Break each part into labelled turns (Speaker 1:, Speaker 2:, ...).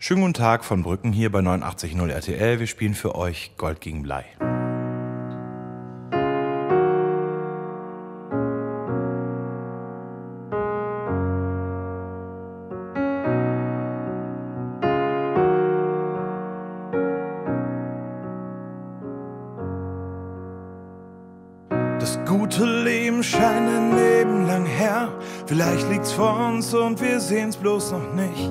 Speaker 1: Schönen guten Tag von Brücken hier bei 89.0 RTL. Wir spielen für euch Gold gegen Blei.
Speaker 2: Das gute Leben scheint ein Leben lang her. Vielleicht liegt's vor uns und wir sehen's bloß noch nicht.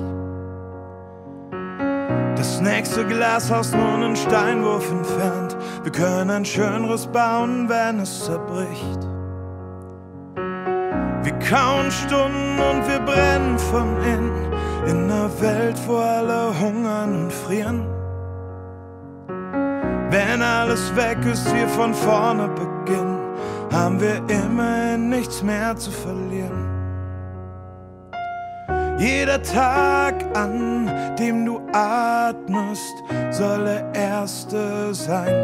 Speaker 2: Das nächste Glashaus nur einen Steinwurf entfernt. Wir können ein schöneres bauen, wenn es zerbricht. Wir kauen Stunden und wir brennen von innen. In einer Welt, wo alle hungern und frieren. Wenn alles weg ist, wir von vorne beginnen, haben wir immerhin nichts mehr zu verlieren. Jeder Tag, an dem du atmest, soll der erste sein.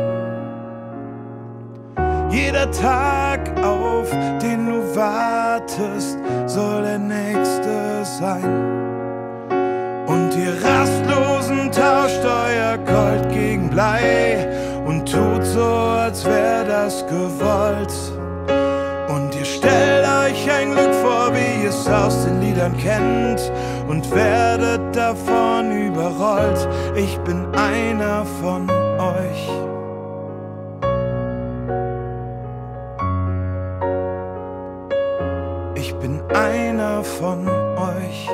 Speaker 2: Jeder Tag, auf den du wartest, soll der nächste sein. Und ihr Rastlosen tauscht euer Gold gegen Blei und tut so, als wär das gewollt. Es aus den Liedern kennt und werdet davon überrollt. Ich bin einer von euch. Ich bin einer von euch.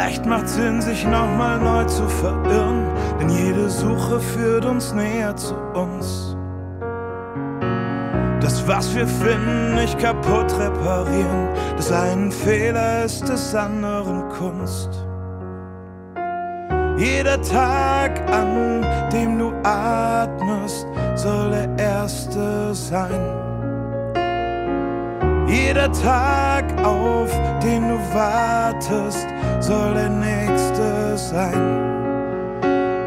Speaker 2: Vielleicht macht Sinn, sich nochmal neu zu verirren, denn jede Suche führt uns näher zu uns. Das, was wir finden, nicht kaputt reparieren, das einen Fehler ist des anderen Kunst. Jeder Tag, an dem du atmest, soll der erste sein. Jeder Tag, auf den du wartest, soll der nächste sein.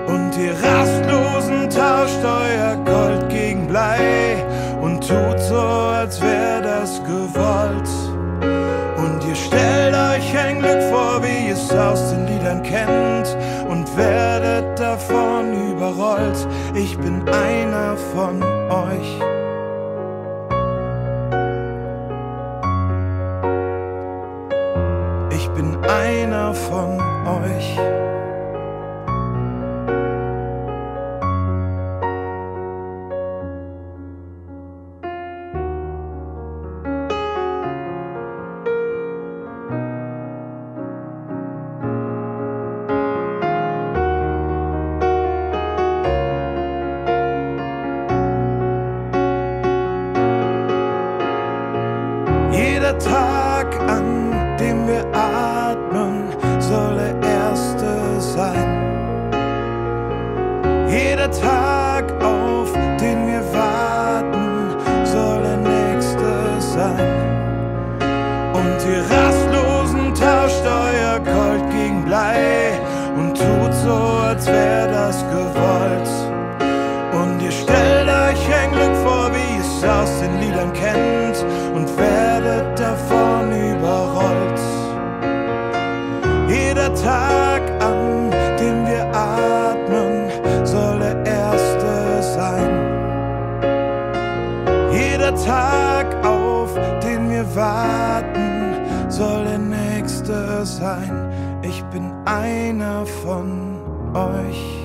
Speaker 2: Und ihr Rastlosen tauscht euer Gold gegen Blei und tut so, als wär das gewollt. Und ihr stellt euch ein Glück vor, wie ihr es aus den Liedern kennt und werdet davon überrollt. Ich bin einer von euch. Bin einer von euch. Jeder Tag, atmen, soll erste sein. Jeder Tag, auf den wir warten, soll nächste sein. Und ihr Rastlosen tauscht euer Gold gegen Blei und tut so, als wär das gewollt. Und ihr stellt euch ein Glück vor, wie ihr es aus den Liedern kennt und werdet Jeder Tag, auf den wir warten, soll der nächste sein. Ich bin einer von euch.